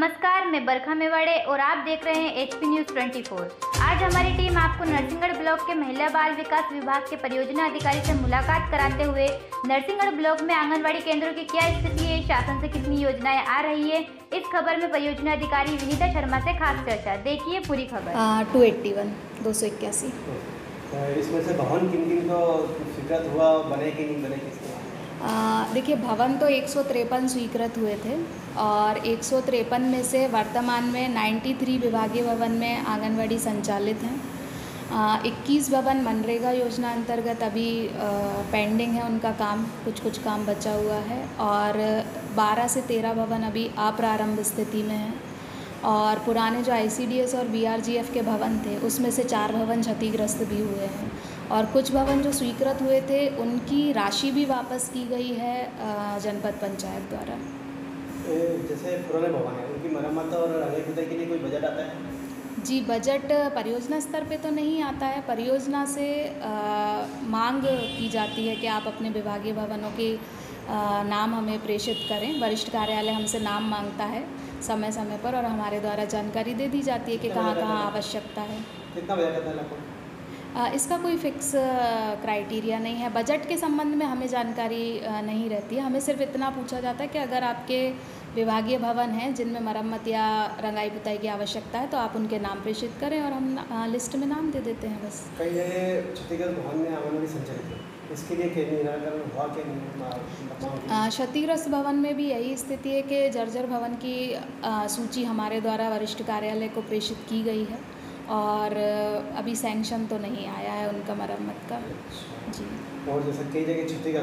नमस्कार मैं बरखा मेवाड़े और आप देख रहे हैं एच पी न्यूज़ 24 आज हमारी टीम आपको नरसिंहगढ़ ब्लॉक के महिला बाल विकास विभाग के परियोजना अधिकारी से मुलाकात कराते हुए नरसिंहगढ़ ब्लॉक में आंगनबाड़ी केंद्रों की क्या स्थिति है शासन से कितनी योजनाएँ आ रही है इस खबर में परियोजना अधिकारी विनीता शर्मा से खास चर्चा। देखिए पूरी खबर। टू एट्टी वन दो सौ इक्यासी इसमें से भवन किन किन को स्वीकृत हुआ बने कि नहीं बने किसके देखिए, भवन तो एक स्वीकृत हुए थे और एक में से वर्तमान में 93 विभागीय भवन में आंगनवाड़ी संचालित हैं। इक्कीस भवन मनरेगा योजना अंतर्गत अभी पेंडिंग है, उनका काम कुछ कुछ काम बचा हुआ है और 12 से 13 भवन अभी अप्रारंभ स्थिति में हैं और पुराने जो आईसीडीएस और बीआरजीएफ के भवन थे, उसमें से चार भवन क्षतिग्रस्त भी हुए हैं। और कुछ भवन जो स्वीकृत हुए थे उनकी राशि भी वापस की गई है जनपद पंचायत द्वारा। जैसे पुराने भवन है उनकी मरम्मत और के लिए कोई बजट आता है? जी बजट परियोजना स्तर पे तो नहीं आता है। परियोजना से आ, मांग की जाती है कि आप अपने विभागीय भवनों के आ, नाम हमें प्रेषित करें। वरिष्ठ कार्यालय हमसे नाम माँगता है समय समय पर और हमारे द्वारा जानकारी दे दी जाती है कि कहाँ कहाँ आवश्यकता है। कितना बजट आता है इसका कोई फिक्स क्राइटेरिया नहीं है। बजट के संबंध में हमें जानकारी नहीं रहती। है हमें सिर्फ़ इतना पूछा जाता है कि अगर आपके विभागीय भवन हैं जिनमें मरम्मत या रंगाई पुताई की आवश्यकता है तो आप उनके नाम प्रेषित करें और हम लिस्ट में नाम दे देते हैं बस। कई जगह छत्तीसगढ़ भवन में आंगनबाड़ी संचालित है। इसके लिए क्षतिग्रस्त भवन में भी यही स्थिति है कि जर्जर भवन की सूची हमारे द्वारा वरिष्ठ कार्यालय को प्रेषित की गई है। और अभी सैंक्शन तो नहीं आया है उनका मरम्मत का। जी। और जैसे कई जगह छुट्टी का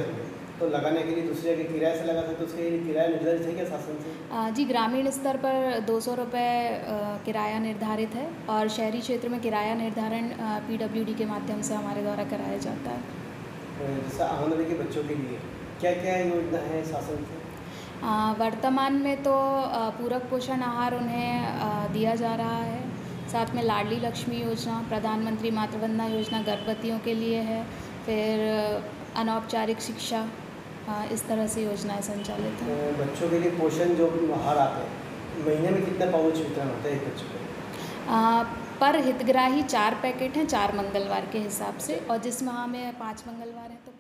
तो लगाने के लिए दूसरी जगह किराए से लगा सकते तो उसके लिए किराया निर्धारित है क्या शासन से? जी ग्रामीण स्तर पर दो सौ रुपये किराया निर्धारित है और शहरी क्षेत्र में किराया निर्धारण पीडब्ल्यूडी के माध्यम से हमारे द्वारा कराया जाता है। जैसे आंगनबाड़ी के बच्चों के लिए क्या क्या योजना है शासन से? वर्तमान में तो पूरक पोषण आहार उन्हें दिया जा रहा है। साथ में लाडली लक्ष्मी योजना प्रधानमंत्री मातृवंदना योजना गर्भवतियों के लिए है फिर अनौपचारिक शिक्षा इस तरह से योजनाएँ संचालित हैं। तो बच्चों के लिए पोषण जो आहार आते हैं महीने में कितना पाउच वितरण होता है एक बच्चों को? पर हितग्राही चार पैकेट हैं चार मंगलवार के हिसाब से और जिस माह में पाँच मंगलवार हैं तो